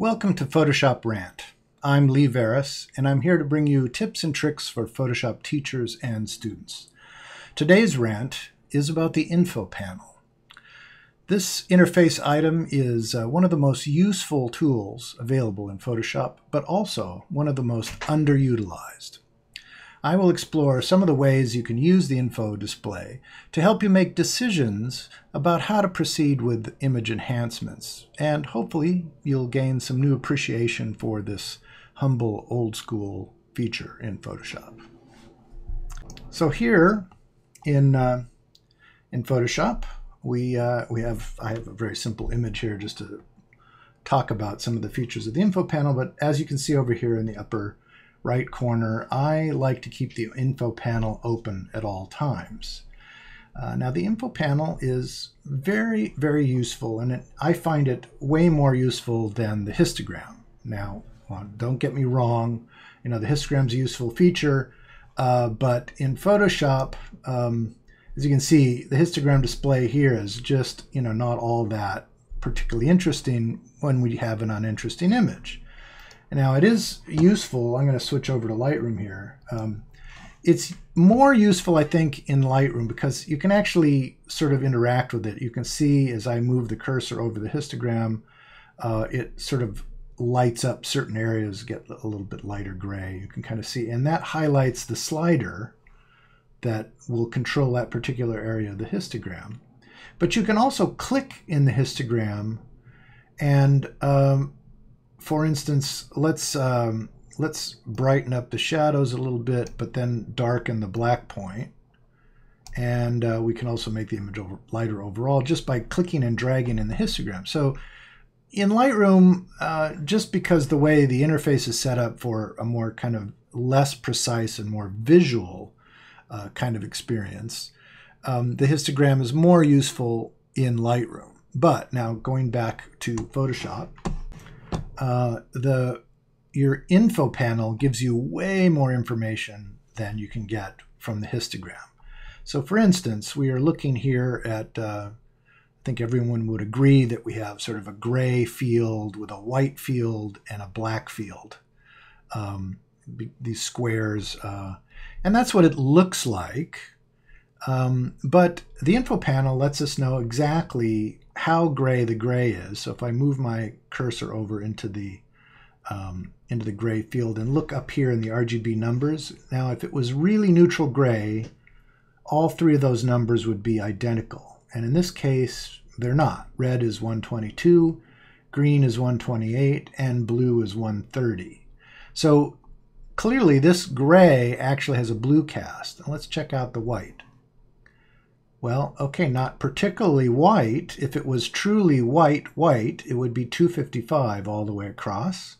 Welcome to Photoshop Rant. I'm Lee Varis, and I'm here to bring you tips and tricks for Photoshop teachers and students. Today's rant is about the info panel. This interface item is uh, one of the most useful tools available in Photoshop, but also one of the most underutilized. I will explore some of the ways you can use the info display to help you make decisions about how to proceed with image enhancements, and hopefully you'll gain some new appreciation for this humble old school feature in Photoshop. So here in uh, in Photoshop, we uh, we have I have a very simple image here just to talk about some of the features of the info panel. But as you can see over here in the upper right corner, I like to keep the info panel open at all times. Uh, now the info panel is very, very useful and it, I find it way more useful than the histogram. Now, well, don't get me wrong, you know, the histogram is a useful feature, uh, but in Photoshop, um, as you can see, the histogram display here is just, you know, not all that particularly interesting when we have an uninteresting image. Now it is useful. I'm going to switch over to Lightroom here. Um, it's more useful, I think, in Lightroom because you can actually sort of interact with it. You can see as I move the cursor over the histogram, uh, it sort of lights up certain areas, get a little bit lighter gray. You can kind of see, and that highlights the slider that will control that particular area of the histogram. But you can also click in the histogram and um, for instance, let's um, let's brighten up the shadows a little bit, but then darken the black point. And uh, we can also make the image over, lighter overall just by clicking and dragging in the histogram. So in Lightroom, uh, just because the way the interface is set up for a more kind of less precise and more visual uh, kind of experience, um, the histogram is more useful in Lightroom. But now going back to Photoshop, uh, the your info panel gives you way more information than you can get from the histogram. So, for instance, we are looking here at. Uh, I think everyone would agree that we have sort of a gray field with a white field and a black field. Um, these squares, uh, and that's what it looks like. Um, but the info panel lets us know exactly how gray the gray is. So if I move my cursor over into the um, into the gray field and look up here in the RGB numbers, now if it was really neutral gray, all three of those numbers would be identical. And in this case, they're not. Red is 122, green is 128, and blue is 130. So clearly this gray actually has a blue cast. let's check out the white. Well, okay, not particularly white. If it was truly white, white, it would be 255 all the way across.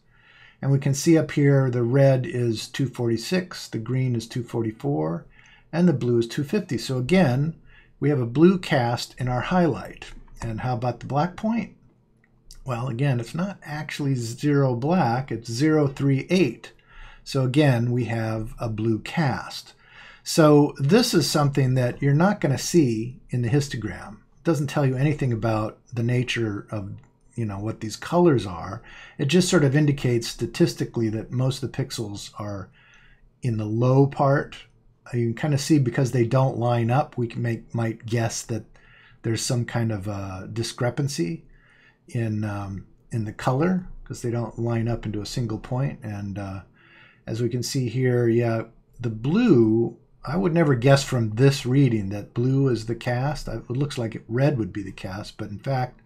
And we can see up here the red is 246, the green is 244, and the blue is 250. So again, we have a blue cast in our highlight. And how about the black point? Well, again, it's not actually zero black, it's 038. So again, we have a blue cast. So this is something that you're not going to see in the histogram. It doesn't tell you anything about the nature of you know what these colors are. It just sort of indicates statistically that most of the pixels are in the low part. You can kind of see because they don't line up, we can make might guess that there's some kind of a discrepancy in um, in the color because they don't line up into a single point. And uh, as we can see here, yeah, the blue I would never guess from this reading that blue is the cast. It looks like red would be the cast, but in fact,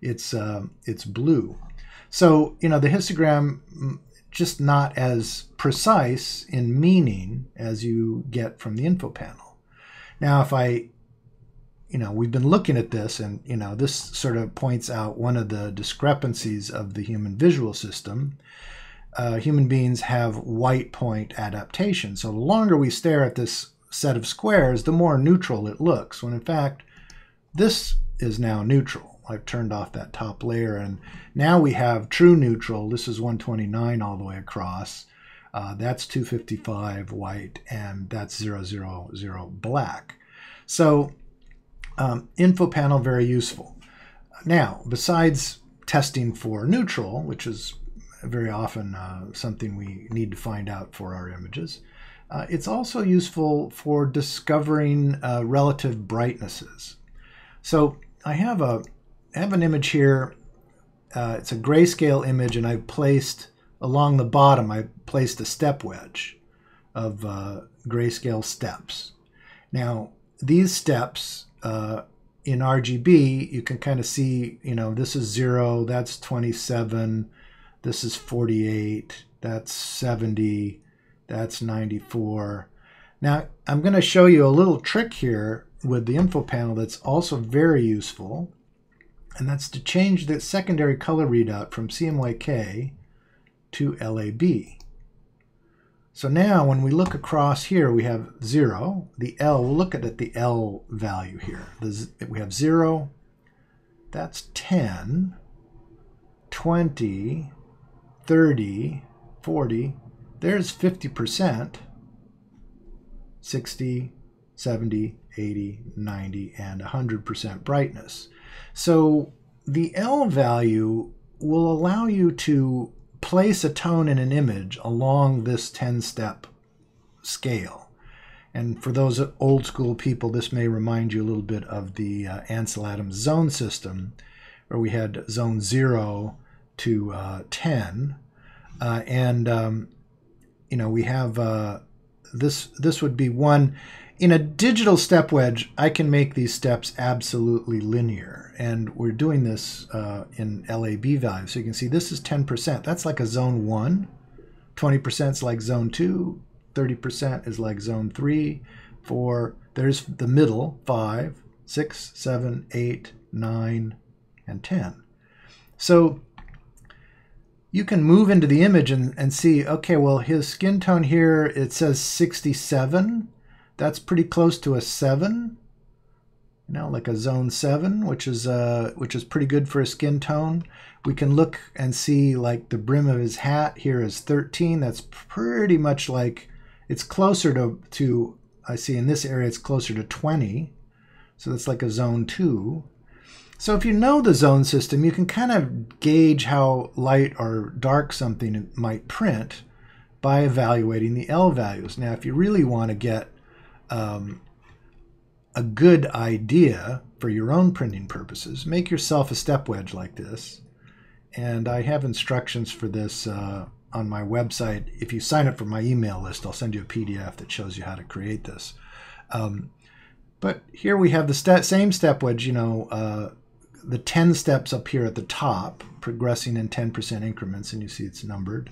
it's uh, it's blue. So you know the histogram mm, just not as precise in meaning as you get from the info panel. Now, if I, you know, we've been looking at this, and you know, this sort of points out one of the discrepancies of the human visual system uh, human beings have white point adaptation. So the longer we stare at this set of squares, the more neutral it looks, when in fact, this is now neutral. I've turned off that top layer, and now we have true neutral. This is 129 all the way across. Uh, that's 255 white, and that's 000 black. So um, info panel, very useful. Now, besides testing for neutral, which is very often uh, something we need to find out for our images. Uh, it's also useful for discovering uh, relative brightnesses. So I have a I have an image here. Uh, it's a grayscale image, and I placed along the bottom. I placed a step wedge of uh, grayscale steps. Now these steps uh, in RGB, you can kind of see. You know, this is zero. That's twenty seven. This is 48. That's 70. That's 94. Now, I'm going to show you a little trick here with the info panel that's also very useful. And that's to change the secondary color readout from CMYK to LAB. So now when we look across here, we have 0. The L, we'll look at the L value here. we have 0, that's 10, 20, 30, 40, there's 50%, 60, 70, 80, 90, and 100% brightness. So the L value will allow you to place a tone in an image along this 10 step scale. And for those old school people, this may remind you a little bit of the uh, Ansel Adams zone system, where we had zone 0 to uh, 10. Uh, and, um, you know, we have uh, this, this would be one. In a digital step wedge, I can make these steps absolutely linear. And we're doing this uh, in LAB value. So you can see this is 10%. That's like a zone 1. 20% is like zone 2. 30% is like zone 3. 4. There's the middle, 5, 6, 7, 8, 9, and 10. So you can move into the image and, and see, okay, well, his skin tone here, it says 67. That's pretty close to a 7. You know, like a zone 7, which is uh, which is pretty good for a skin tone. We can look and see like the brim of his hat here is 13. That's pretty much like, it's closer to, to I see in this area it's closer to 20. So that's like a zone 2. So if you know the zone system, you can kind of gauge how light or dark something might print by evaluating the L values. Now, if you really want to get um, a good idea for your own printing purposes, make yourself a step wedge like this. And I have instructions for this uh, on my website. If you sign up for my email list, I'll send you a PDF that shows you how to create this. Um, but here we have the st same step wedge, you know, uh, the 10 steps up here at the top, progressing in 10% increments, and you see it's numbered.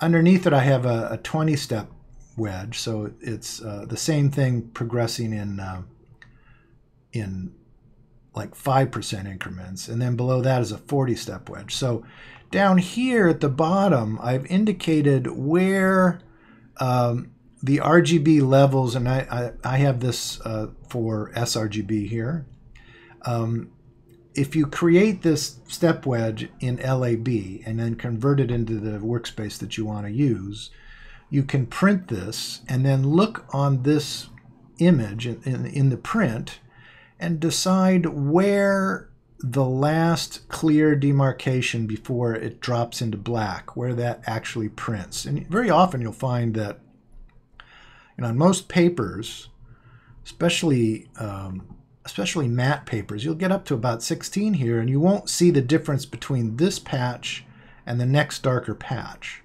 Underneath it, I have a, a 20 step wedge, so it's uh, the same thing progressing in uh, in like 5% increments. And then below that is a 40 step wedge. So down here at the bottom, I've indicated where um, the RGB levels, and I, I, I have this uh, for sRGB here. Um, if you create this step wedge in LAB and then convert it into the workspace that you want to use, you can print this and then look on this image in, in, in the print and decide where the last clear demarcation before it drops into black, where that actually prints. And very often you'll find that you know, on most papers, especially um, especially matte papers, you'll get up to about 16 here and you won't see the difference between this patch and the next darker patch.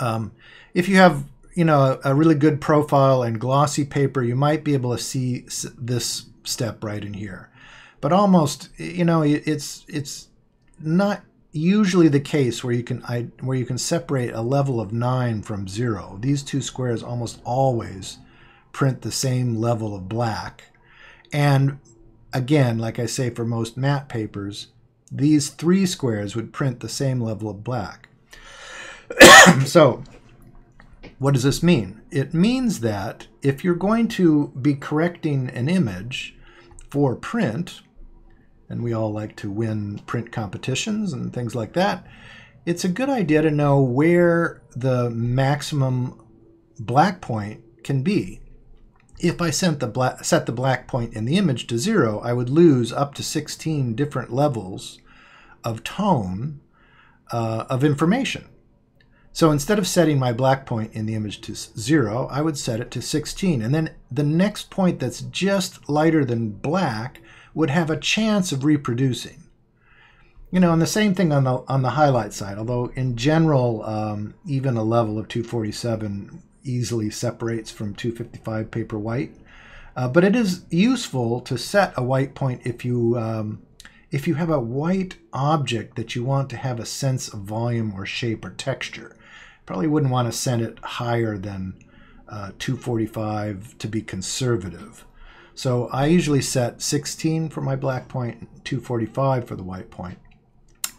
Um, if you have you know a, a, really good profile and glossy paper, you might be able to see this step right in here. But almost, you know, it's it's not usually the case where you can I, where you can separate a level of nine from zero. These two squares almost always print the same level of black and again, like I say for most matte papers, these three squares would print the same level of black. so what does this mean? It means that if you're going to be correcting an image for print, and we all like to win print competitions and things like that, it's a good idea to know where the maximum black point can be if I set the, black, set the black point in the image to zero, I would lose up to 16 different levels of tone uh, of information. So instead of setting my black point in the image to 0, I would set it to 16. And then the next point that's just lighter than black would have a chance of reproducing. You know, and the same thing on the on the highlight side. Although in general, um, even a level of 247 easily separates from 255 paper white. Uh, but it is useful to set a white point if you um, if you have a white object that you want to have a sense of volume or shape or texture. Probably wouldn't want to set it higher than uh, 245 to be conservative. So I usually set 16 for my black point, 245 for the white point.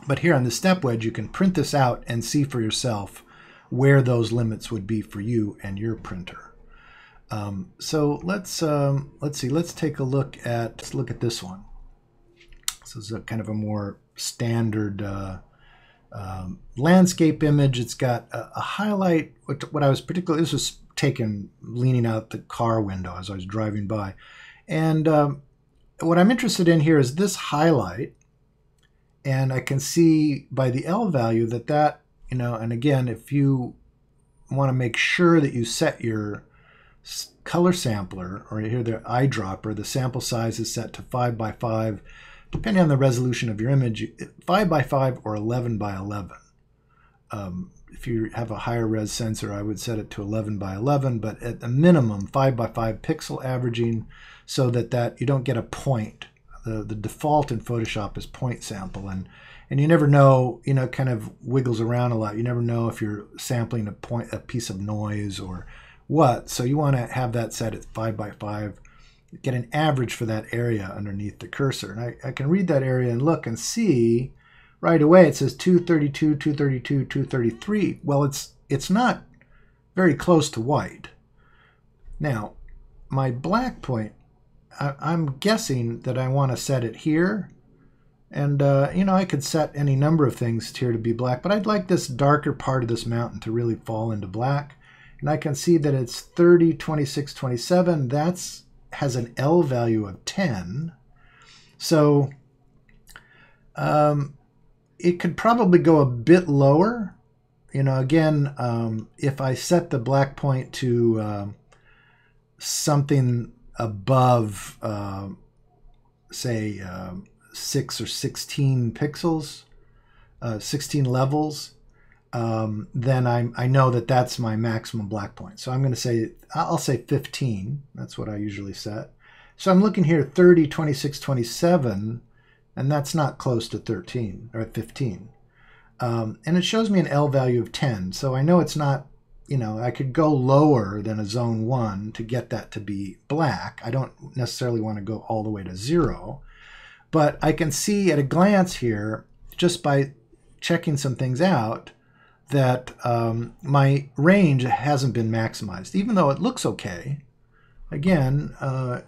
But here on the step wedge, you can print this out and see for yourself where those limits would be for you and your printer. Um, so let's um, let's see. Let's take a look at let's look at this one. This is a kind of a more standard uh, um, landscape image. It's got a, a highlight. What, what, I was particularly this was taken leaning out the car window as I was driving by, and um, what I'm interested in here is this highlight and I can see by the L value that that, you know, and again, if you want to make sure that you set your color sampler, or here the eyedropper, the sample size is set to 5 by 5, depending on the resolution of your image, 5 by 5 or 11 by 11. Um, if you have a higher res sensor, I would set it to 11 by 11, but at the minimum, 5 by 5 pixel averaging so that, that you don't get a point the, the default in Photoshop is point sample, and and you never know, you know, kind of wiggles around a lot. You never know if you're sampling a point, a piece of noise or what. So you want to have that set at five by five, get an average for that area underneath the cursor. And I, I can read that area and look and see right away. It says 232, 232, 233. Well, it's it's not very close to white. Now, my black point I, am guessing that I want to set it here. And, uh, you know, I could set any number of things here to be black, but I'd like this darker part of this mountain to really fall into black. And I can see that it's 30, 26, 27. That's has an L value of 10. So um, it could probably go a bit lower. You know, again, um, if I set the black point to uh, something above, uh, say, uh, 6 or 16 pixels, uh, 16 levels, um, then I, I know that that's my maximum black point. So I'm going to say, I'll say 15. That's what I usually set. So I'm looking here 30, 26, 27, and that's not close to 13 or 15. Um, and it shows me an L value of 10. So I know it's not you know, I could go lower than a zone one to get that to be black. I don't necessarily want to go all the way to zero, but I can see at a glance here, just by checking some things out, that um, my range hasn't been maximized, even though it looks okay. Again, uh,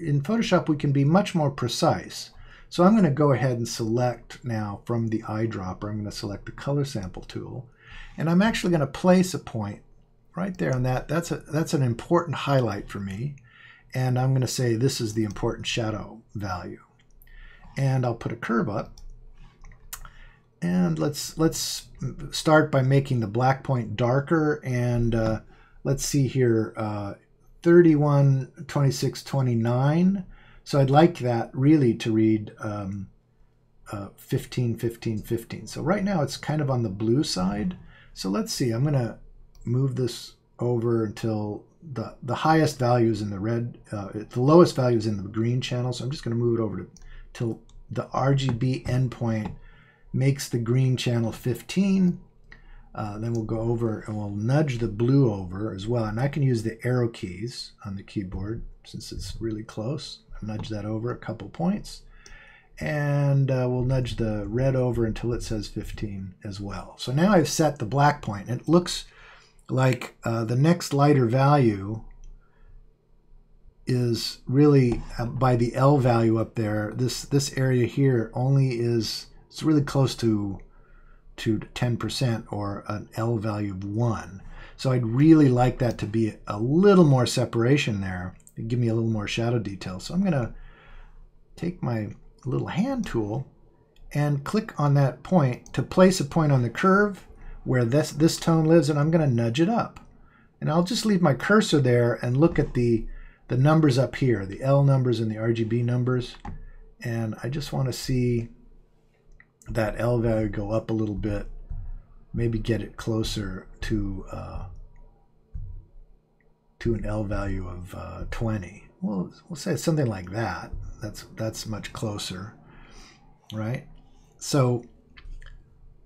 in Photoshop, we can be much more precise. So I'm going to go ahead and select now from the eyedropper, I'm going to select the color sample tool and I'm actually going to place a point right there on that. That's, a, that's an important highlight for me. And I'm going to say this is the important shadow value. And I'll put a curve up. And let's let's start by making the black point darker. And uh, let's see here, uh, 31, 26, 29. So I'd like that really to read um, uh, 15, 15, 15. So right now it's kind of on the blue side. So let's see, I'm going to move this over until the, the highest value is in the red, uh, the lowest value is in the green channel. So I'm just going to move it over to till the RGB endpoint makes the green channel 15. Uh, then we'll go over and we'll nudge the blue over as well. And I can use the arrow keys on the keyboard since it's really close. I'll nudge that over a couple points and uh, we'll nudge the red over until it says 15 as well. So now I've set the black point. It looks like uh, the next lighter value is really uh, by the L value up there. This this area here only is it's really close to to 10% or an L value of 1. So I'd really like that to be a little more separation there give me a little more shadow detail. So I'm going to take my little hand tool and click on that point to place a point on the curve where this, this tone lives, and I'm going to nudge it up. And I'll just leave my cursor there and look at the, the numbers up here, the L numbers and the RGB numbers. And I just want to see that L value go up a little bit, maybe get it closer to uh, to an L value of uh, 20. Well, we'll say something like that. That's that's much closer, right? So,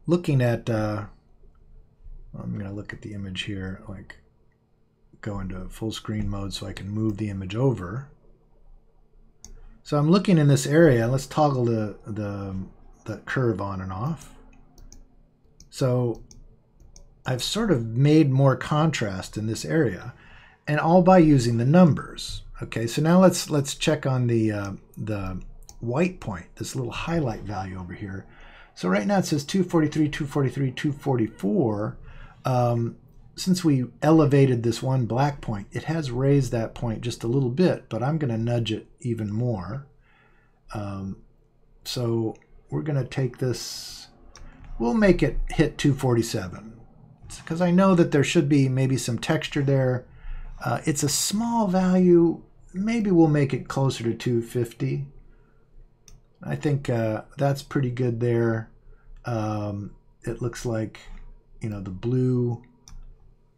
looking at, uh, I'm going to look at the image here, like go into full screen mode so I can move the image over. So I'm looking in this area. Let's toggle the the the curve on and off. So I've sort of made more contrast in this area and all by using the numbers. Okay, so now let's let's check on the uh, the white point, this little highlight value over here. So right now it says 243, 243, 244. Um, since we elevated this one black point, it has raised that point just a little bit, but I'm going to nudge it even more. Um, so we're going to take this, we'll make it hit 247 because I know that there should be maybe some texture there. Uh, it's a small value. Maybe we'll make it closer to 250. I think uh, that's pretty good there. Um, it looks like, you know, the blue,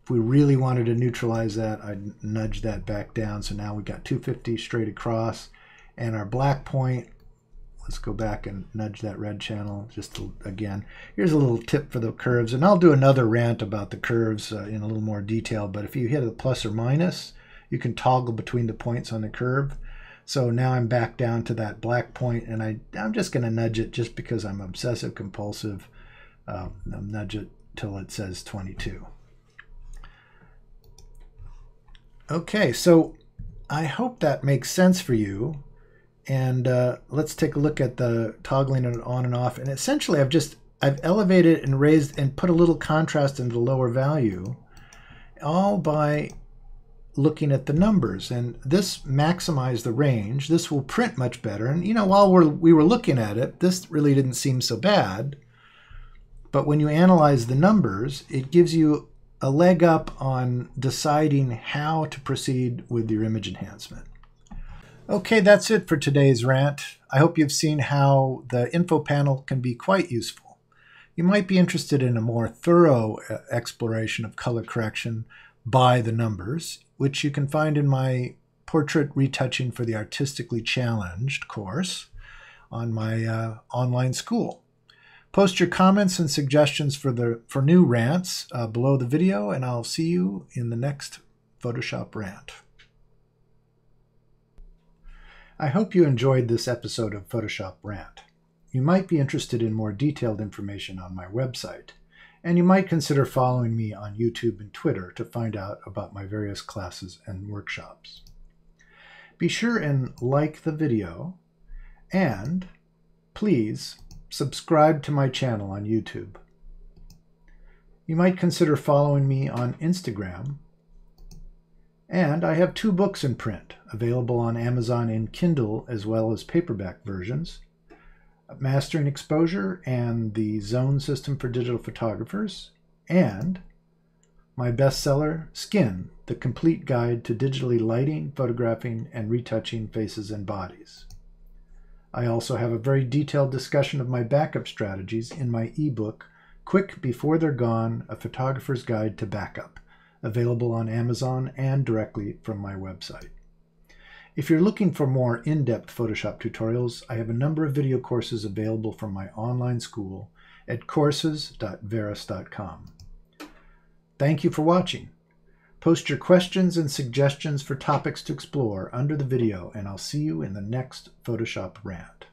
if we really wanted to neutralize that, I'd nudge that back down. So now we've got 250 straight across. And our black point, let's go back and nudge that red channel just to, again. Here's a little tip for the curves, and I'll do another rant about the curves uh, in a little more detail, but if you hit a plus or minus, you can toggle between the points on the curve. So now I'm back down to that black point, and I, I'm just going to nudge it just because I'm obsessive compulsive. I'll nudge it till it says 22. Okay, so I hope that makes sense for you. And uh, let's take a look at the toggling it on and off. And essentially, I've just I've elevated and raised and put a little contrast into the lower value, all by looking at the numbers. And this maximized the range. This will print much better. And you know, while we're, we were looking at it, this really didn't seem so bad. But when you analyze the numbers, it gives you a leg up on deciding how to proceed with your image enhancement. Okay, that's it for today's rant. I hope you've seen how the info panel can be quite useful. You might be interested in a more thorough uh, exploration of color correction by the numbers, which you can find in my Portrait Retouching for the Artistically Challenged course on my uh, online school. Post your comments and suggestions for the for new rants uh, below the video, and I'll see you in the next Photoshop rant. I hope you enjoyed this episode of Photoshop Rant. You might be interested in more detailed information on my website, and you might consider following me on YouTube and Twitter to find out about my various classes and workshops. Be sure and like the video, and please subscribe to my channel on YouTube. You might consider following me on Instagram and I have two books in print, available on Amazon in Kindle as well as paperback versions Mastering Exposure and the Zone System for Digital Photographers, and my bestseller, Skin The Complete Guide to Digitally Lighting, Photographing, and Retouching Faces and Bodies. I also have a very detailed discussion of my backup strategies in my ebook, Quick Before They're Gone A Photographer's Guide to Backup available on Amazon and directly from my website. If you're looking for more in-depth Photoshop tutorials, I have a number of video courses available from my online school at courses.varis.com. Thank you for watching. Post your questions and suggestions for topics to explore under the video, and I'll see you in the next Photoshop rant.